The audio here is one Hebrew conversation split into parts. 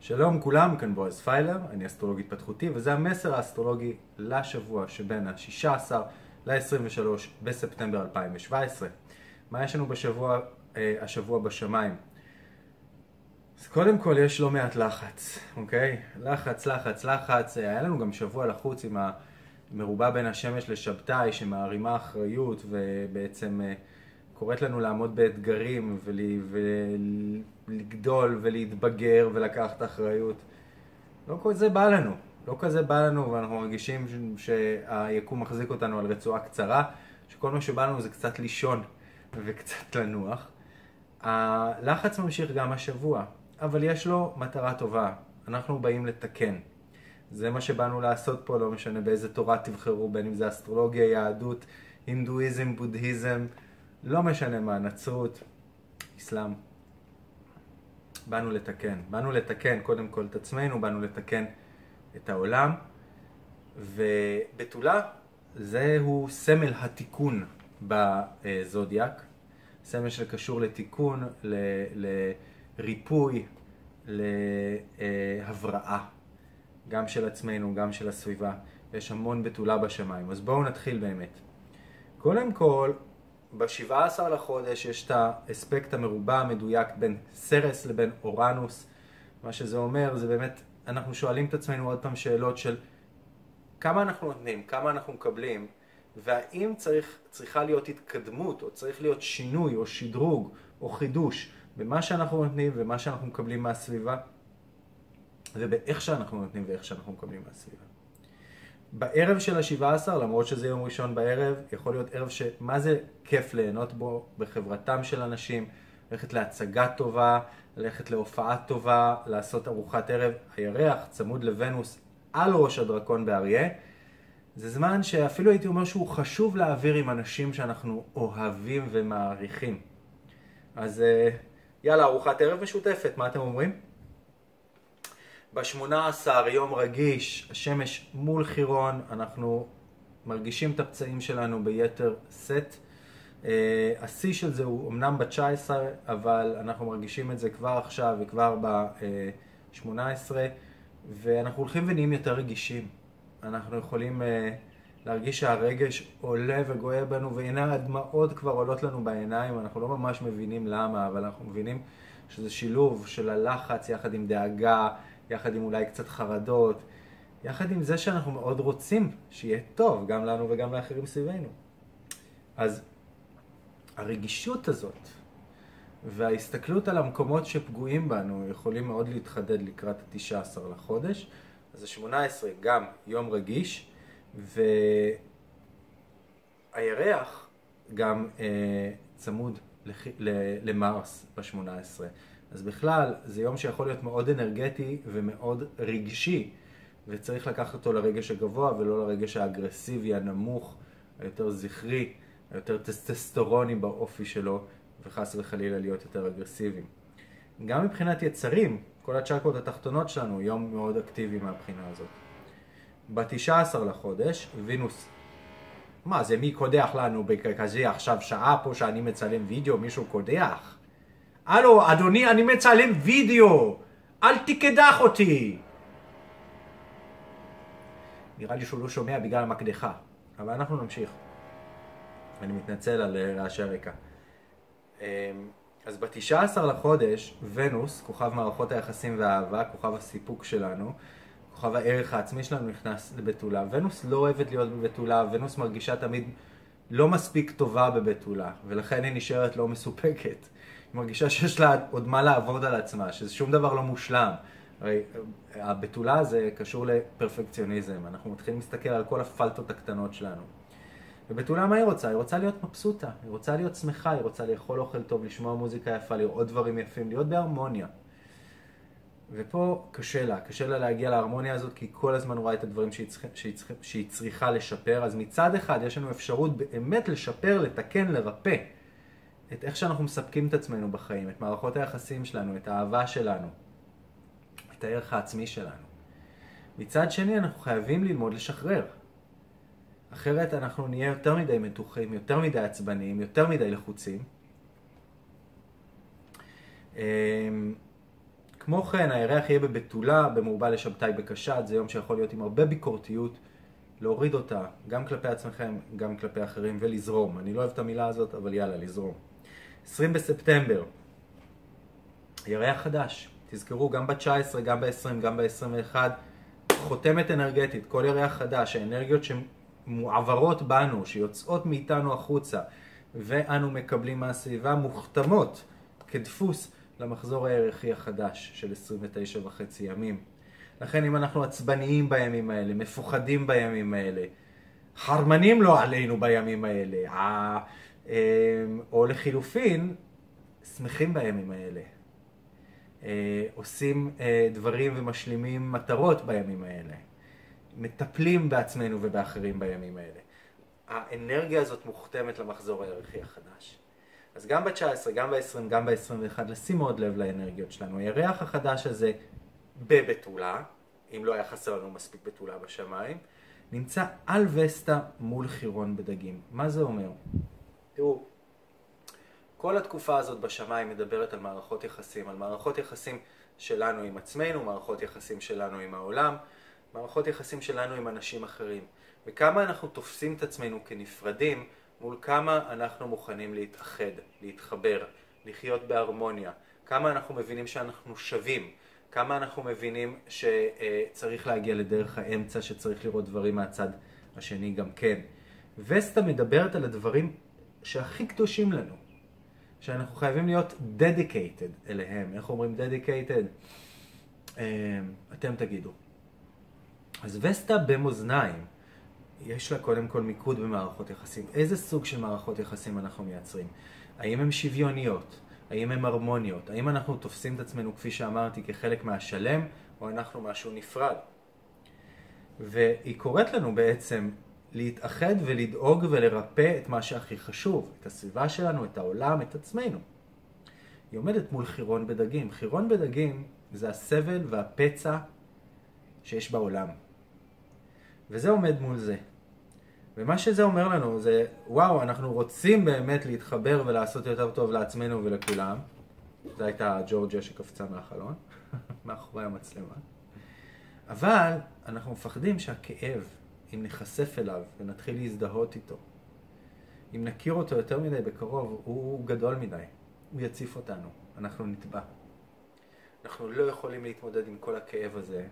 שלום כולם, כאן בועז פיילר, אני אסטרולוג התפתחותי, וזה המסר האסטרולוגי לשבוע שבין ה-16 ל-23 בספטמבר 2017. מה יש לנו בשבוע, אה, השבוע בשמיים? אז קודם כל יש לא מעט לחץ, אוקיי? לחץ, לחץ, לחץ. היה לנו גם שבוע לחוץ עם המרובה בין השמש לשבתאי, שמערימה אחריות ובעצם אה, קוראת לנו לעמוד באתגרים ולגדול ולהתבגר ולקחת אחריות. לא כל זה בא לנו, לא כזה בא לנו ואנחנו מרגישים שהיקום מחזיק אותנו על רצועה קצרה, שכל מה שבא לנו זה קצת לישון וקצת לנוח. הלחץ ממשיך גם השבוע, אבל יש לו מטרה טובה, אנחנו באים לתקן. זה מה שבאנו לעשות פה, לא משנה באיזה תורה תבחרו, בין אם זה אסטרולוגיה, יהדות, הינדואיזם, בודהיזם, לא משנה מה, נצרות, אסלאם. באנו לתקן. באנו לתקן קודם כל את עצמנו, באנו לתקן את העולם, ובתולה זהו סמל התיקון בזודיאק, סמל שקשור לתיקון, לריפוי, להבראה, גם של עצמנו, גם של הסביבה. יש המון בתולה בשמיים. אז בואו נתחיל באמת. קודם כל, ב-17 לחודש יש את האספקט המרובע המדויק בין סרס לבין אורנוס. מה שזה אומר זה באמת, אנחנו שואלים את עצמנו עוד פעם שאלות של כמה אנחנו נותנים, כמה אנחנו מקבלים, והאם צריך, צריכה להיות התקדמות, או צריך להיות שינוי, או שדרוג, או חידוש במה שאנחנו נותנים ומה שאנחנו מקבלים מהסביבה, ובאיך שאנחנו נותנים ואיך שאנחנו מקבלים מהסביבה. בערב של ה-17, למרות שזה יום ראשון בערב, יכול להיות ערב שמה זה כיף ליהנות בו בחברתם של אנשים, ללכת להצגה טובה, ללכת להופעה טובה, לעשות ארוחת ערב. הירח צמוד לוונוס על ראש הדרקון באריה. זה זמן שאפילו הייתי אומר שהוא חשוב להעביר עם אנשים שאנחנו אוהבים ומעריכים. אז אה, יאללה, ארוחת ערב משותפת, מה אתם אומרים? ב-18 יום רגיש, השמש מול חירון, אנחנו מרגישים את הפצעים שלנו ביתר סט. Uh, השיא של זה הוא אמנם ב-19, אבל אנחנו מרגישים את זה כבר עכשיו וכבר ב-18, ואנחנו הולכים ונהיים יותר רגישים. אנחנו יכולים uh, להרגיש שהרגש עולה וגואה בנו, והנה הדמעות כבר עולות לנו בעיניים, אנחנו לא ממש מבינים למה, אבל אנחנו מבינים שזה שילוב של הלחץ יחד עם דאגה, יחד עם אולי קצת חרדות, יחד עם זה שאנחנו מאוד רוצים שיהיה טוב, גם לנו וגם לאחרים סביבנו. אז הרגישות הזאת וההסתכלות על המקומות שפגועים בנו יכולים מאוד להתחדד לקראת ה-19 לחודש. אז ה-18 גם יום רגיש, והירח גם אה, צמוד לח... למרס ב-18. אז בכלל, זה יום שיכול להיות מאוד אנרגטי ומאוד רגשי, וצריך לקחת אותו לרגש הגבוה ולא לרגש האגרסיבי, הנמוך, היותר זכרי, היותר טסטסטורוני באופי שלו, וחס וחלילה להיות יותר אגרסיביים. גם מבחינת יצרים, כל הצ'קרות התחתונות שלנו, יום מאוד אקטיבי מהבחינה הזאת. ב-19 לחודש, וינוס, מה זה מי קודח לנו בכזה עכשיו שעה פה שאני מצלם וידאו, מישהו קודח? הלו, אדוני, אני מצלם וידאו, אל תקדח אותי. נראה לי שהוא לא שומע בגלל המקדחה, אבל אנחנו נמשיך. אני מתנצל על רעשי הרקע. אמ, אז ב-19 לחודש, ונוס, כוכב מערכות היחסים והאהבה, כוכב הסיפוק שלנו, כוכב הערך העצמי שלנו נכנס לבתולה. ונוס לא אוהבת להיות בבתולה, ונוס מרגישה תמיד לא מספיק טובה בבתולה, ולכן היא נשארת לא מסופקת. מרגישה שיש לה עוד מה לעבוד על עצמה, ששום דבר לא מושלם. הרי הבתולה זה קשור לפרפקציוניזם, אנחנו מתחילים להסתכל על כל הפלטות הקטנות שלנו. ובתולה מה היא רוצה? היא רוצה להיות מבסוטה, היא רוצה להיות שמחה, היא רוצה לאכול אוכל טוב, לשמוע מוזיקה יפה, לראות דברים יפים, להיות בהרמוניה. ופה קשה לה, קשה לה להגיע להרמוניה הזאת כי היא כל הזמן רואה את הדברים שהיא, צריכה, שהיא, צריכה, שהיא צריכה לשפר, אז מצד אחד יש לנו אפשרות באמת לשפר, לתקן, לרפא. את איך שאנחנו מספקים את עצמנו בחיים, את מערכות היחסים שלנו, את האהבה שלנו, את הערך העצמי שלנו. מצד שני, אנחנו חייבים ללמוד לשחרר. אחרת אנחנו נהיה יותר מדי מתוחים, יותר מדי עצבניים, יותר מדי לחוצים. אמ, כמו כן, הירח יהיה בבתולה, במעובה לשבתאי בקשת, זה יום שיכול להיות עם הרבה ביקורתיות, להוריד אותה, גם כלפי עצמכם, גם כלפי אחרים, ולזרום. אני לא אוהב את המילה הזאת, אבל יאללה, לזרום. 20 בספטמבר, ירח חדש. תזכרו, גם ב-19, גם ב-20, גם ב-21, חותמת אנרגטית, כל ירח חדש, האנרגיות שמועברות בנו, שיוצאות מאיתנו החוצה, ואנו מקבלים מהסביבה, מוכתמות כדפוס למחזור הירחי החדש של 29 וחצי ימים. לכן אם אנחנו עצבניים בימים האלה, מפוחדים בימים האלה, חרמנים לא עלינו בימים האלה, או לחילופין, שמחים בימים האלה. אה, עושים אה, דברים ומשלימים מטרות בימים האלה. מטפלים בעצמנו ובאחרים בימים האלה. האנרגיה הזאת מוכתמת למחזור הירחי החדש. אז גם ב-19, גם ב-20, גם ב-21, לשים מאוד לב לאנרגיות שלנו. הירח החדש הזה בבתולה, אם לא היה חסר לנו מספיק בתולה בשמיים, נמצא על וסטה מול חירון בדגים. מה זה אומר? תראו, כל התקופה הזאת בשמיים מדברת על מערכות יחסים, על מערכות יחסים שלנו עם עצמנו, מערכות יחסים שלנו עם העולם, מערכות יחסים שלנו עם אנשים אחרים. וכמה אנחנו תופסים את עצמנו כנפרדים מול כמה אנחנו מוכנים להתאחד, להתחבר, לחיות בהרמוניה, כמה אנחנו מבינים שאנחנו שווים, כמה אנחנו מבינים שצריך להגיע לדרך האמצע, שצריך לראות דברים מהצד השני גם כן. וסטה מדברת על הדברים שהכי קדושים לנו, שאנחנו חייבים להיות dedicated אליהם. איך אומרים dedicated? אמ, אתם תגידו. אז וסטה במאזניים, יש לה קודם כל מיקוד במערכות יחסים. איזה סוג של מערכות יחסים אנחנו מייצרים? האם הן שוויוניות? האם הן הרמוניות? האם אנחנו תופסים את עצמנו, כפי שאמרתי, כחלק מהשלם, או אנחנו משהו נפרד? והיא קוראת לנו בעצם להתאחד ולדאוג ולרפא את מה שהכי חשוב, את הסביבה שלנו, את העולם, את עצמנו. היא עומדת מול חירון בדגים. חירון בדגים זה הסבל והפצע שיש בעולם. וזה עומד מול זה. ומה שזה אומר לנו זה, וואו, אנחנו רוצים באמת להתחבר ולעשות יותר טוב לעצמנו ולכולם. זו הייתה ג'ורג'יה שקפצה מהחלון, מאחורי המצלמה. אבל אנחנו מפחדים שהכאב אם ניחשף אליו ונתחיל להזדהות איתו, אם נכיר אותו יותר מדי בקרוב, הוא גדול מדי, הוא יציף אותנו, אנחנו נטבע. אנחנו לא יכולים להתמודד עם כל הכאב הזה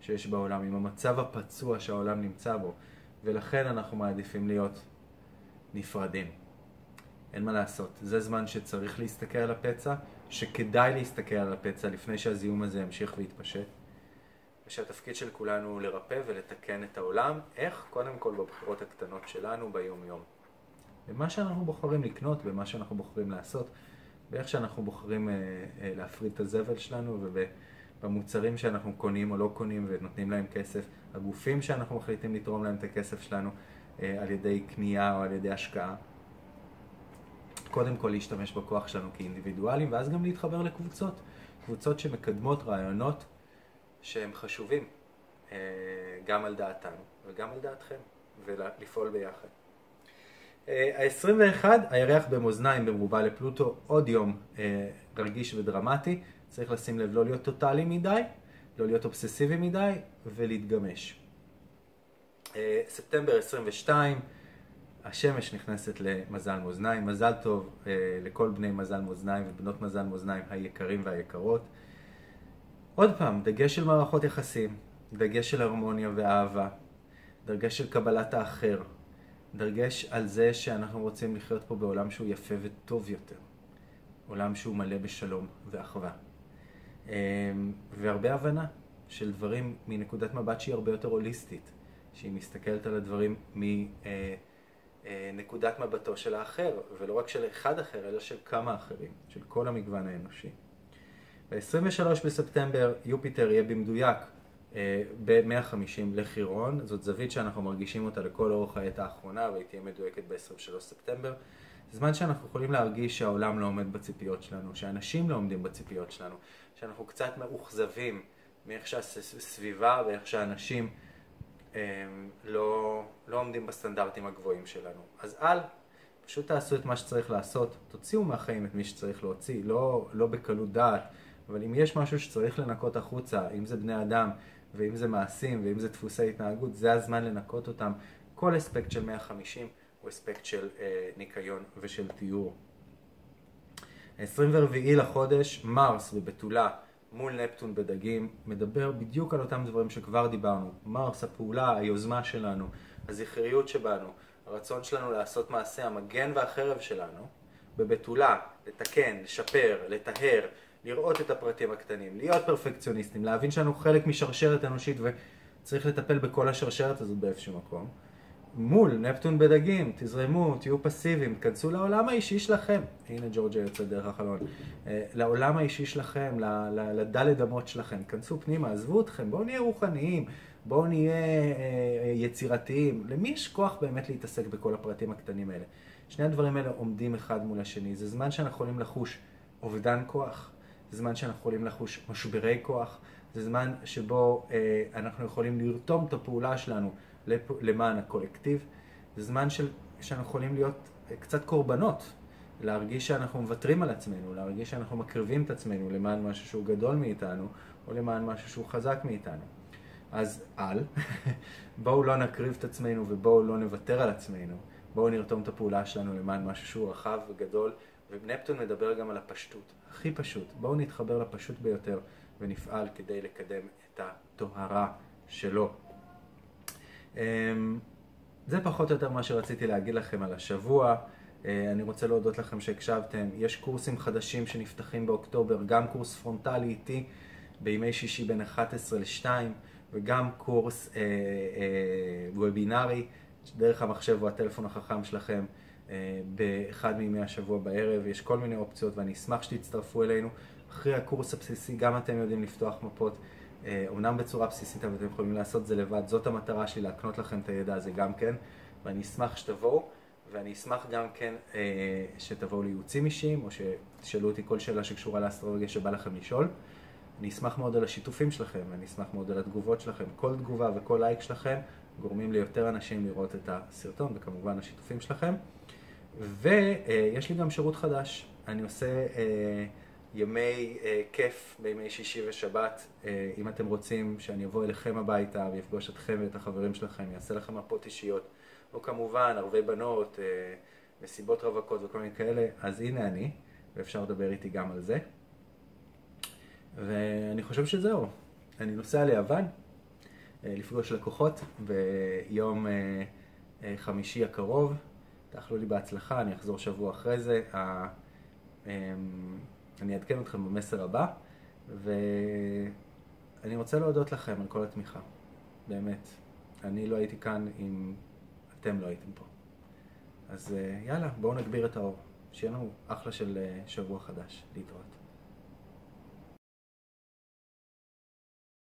שיש בעולם, עם המצב הפצוע שהעולם נמצא בו, ולכן אנחנו מעדיפים להיות נפרדים. אין מה לעשות, זה זמן שצריך להסתכל על הפצע, שכדאי להסתכל על הפצע לפני שהזיהום הזה ימשיך ויתפשט. ושהתפקיד של כולנו הוא לרפא ולתקן את העולם. איך? קודם כל בבחירות הקטנות שלנו ביום-יום. במה שאנחנו בוחרים לקנות, במה שאנחנו בוחרים לעשות, באיך שאנחנו בוחרים אה, אה, להפריד את הזבל שלנו ובמוצרים שאנחנו קונים או לא קונים ונותנים להם כסף, הגופים שאנחנו מחליטים לתרום להם את הכסף שלנו אה, על ידי קנייה או על ידי השקעה. קודם כל להשתמש בכוח שלנו כאינדיבידואלים ואז גם להתחבר לקבוצות, קבוצות שמקדמות רעיונות שהם חשובים אה, גם על דעתנו וגם על דעתכם, ולפעול ביחד. אה, ה-21, הירח במאזניים במרובה לפלוטו, עוד יום אה, רגיש ודרמטי. צריך לשים לב לא להיות טוטאלי מדי, לא להיות אובססיבי מדי ולהתגמש. ספטמבר 22, השמש נכנסת למזל מאזניים. מזל טוב לכל בני מזל מאזניים ובנות מזל מאזניים היקרים והיקרות. עוד פעם, דגש של מערכות יחסים, דגש של הרמוניה ואהבה, דגש של קבלת האחר, דגש על זה שאנחנו רוצים לחיות פה בעולם שהוא יפה וטוב יותר, עולם שהוא מלא בשלום ואחווה. אמ, והרבה הבנה של דברים מנקודת מבט שהיא הרבה יותר הוליסטית, שהיא מסתכלת על הדברים מנקודת אה, אה, מבטו של האחר, ולא רק של אחד אחר, אלא של כמה אחרים, של כל המגוון האנושי. ב-23 בספטמבר יופיטר יהיה במדויק אה, ב-150 לחירון, זאת זווית שאנחנו מרגישים אותה לכל אורך העת האחרונה והיא תהיה מדויקת ב-23 בספטמבר. זמן שאנחנו יכולים להרגיש שהעולם לא עומד בציפיות שלנו, שאנשים לא עומדים בציפיות שלנו, שאנחנו קצת מאוכזבים מאיך שהסביבה ואיך שאנשים אה, לא, לא עומדים בסטנדרטים הגבוהים שלנו. אז אל, פשוט תעשו את מה שצריך לעשות, תוציאו מהחיים את מי שצריך להוציא, לא, לא בקלות דעת. אבל אם יש משהו שצריך לנקות החוצה, אם זה בני אדם, ואם זה מעשים, ואם זה דפוסי התנהגות, זה הזמן לנקות אותם. כל אספקט של 150 הוא אספקט של אה, ניקיון ושל תיאור. 24 לחודש, מרס בבתולה מול נפטון בדגים, מדבר בדיוק על אותם דברים שכבר דיברנו. מרס, הפעולה, היוזמה שלנו, הזכריות שבנו, הרצון שלנו לעשות מעשה, המגן והחרב שלנו, בבתולה, לתקן, לשפר, לטהר, לראות את הפרטים הקטנים, להיות פרפקציוניסטים, להבין שאנו חלק משרשרת אנושית וצריך לטפל בכל השרשרת הזאת באיזשהו מקום. מול נפטון בדגים, תזרמו, תהיו פסיביים, תכנסו לעולם האישי שלכם. הנה ג'ורג'ה יוצא דרך החלון. אה, לעולם האישי שלכם, לדלת אמות שלכם. כנסו פנימה, עזבו אתכם, בואו נהיה רוחניים, בואו נהיה אה, יצירתיים. למי יש כוח באמת להתעסק בכל הפרטים הקטנים האלה? שני הדברים האלה עומדים אחד מול השני. זה זמן שאנחנו יכולים לחוש אובדן כוח, זה זמן שאנחנו יכולים לחוש משברי כוח, זה זמן שבו אה, אנחנו יכולים לרתום את הפעולה שלנו. למען הקולקטיב. זה זמן של, שאנחנו יכולים להיות קצת קורבנות, להרגיש שאנחנו מוותרים על עצמנו, להרגיש שאנחנו מקריבים את עצמנו למען משהו שהוא גדול מאיתנו, או למען משהו שהוא חזק מאיתנו. אז אל, בואו לא נקריב את עצמנו ובואו לא נוותר על עצמנו, בואו נרתום את הפעולה שלנו למען משהו שהוא רחב וגדול, ונפטון מדבר גם על הפשטות, הכי פשוט. בואו נתחבר לפשוט ביותר ונפעל כדי לקדם את הטוהרה שלו. אמ, זה פחות או יותר מה שרציתי להגיד לכם על השבוע. אה, אני רוצה להודות לכם שהקשבתם. יש קורסים חדשים שנפתחים באוקטובר, גם קורס פרונטלי איתי בימי שישי בין 11 ל-2, וגם קורס אה, אה, וובינארי דרך המחשב או הטלפון החכם שלכם באחד מימי השבוע בערב. יש כל מיני אופציות ואני אשמח שתצטרפו אלינו. אחרי הקורס הבסיסי גם אתם יודעים לפתוח מפות. אומנם אה, בצורה בסיסית, אבל אתם יכולים לעשות זה לבד. זאת המטרה שלי, להקנות לכם את הידע הזה גם כן, ואני אשמח שתבואו, ואני אשמח גם כן אה, שתבואו לייעוצים אישיים, או שתשאלו אותי כל שאלה שקשורה לאסטרולוגיה שבא לכם לשאול. אני אשמח מאוד על השיתופים שלכם, ואני אשמח מאוד על התגובות שלכם. כל תגובה וכל לייק שלכם גורמים ליותר אנשים לראות את הסרטון, וכמובן השיתופים שלכם. ויש לי גם שירות חדש. אני עושה... אה, ימי אה, כיף בימי שישי ושבת. אה, אם אתם רוצים שאני אבוא אליכם הביתה ויפגוש אתכם ואת החברים שלכם, יעשה לכם מפות אישיות, או כמובן ערבי בנות, מסיבות רווקות וכל מיני כאלה, אז הנה אני, ואפשר לדבר איתי גם על זה. ואני חושב שזהו. אני נוסע ליוון לפגוש לקוחות ביום חמישי הקרוב. תאכלו לי בהצלחה, אני אחזור שבוע אחרי זה. אמ, אני אעדכן אתכם במסר הבא, ואני רוצה להודות לכם על כל התמיכה, באמת. אני לא הייתי כאן אם אתם לא הייתם פה. אז אה, יאללה, בואו נגביר את האור. שיהיה לנו אחלה של אה, שבוע חדש. להתראות.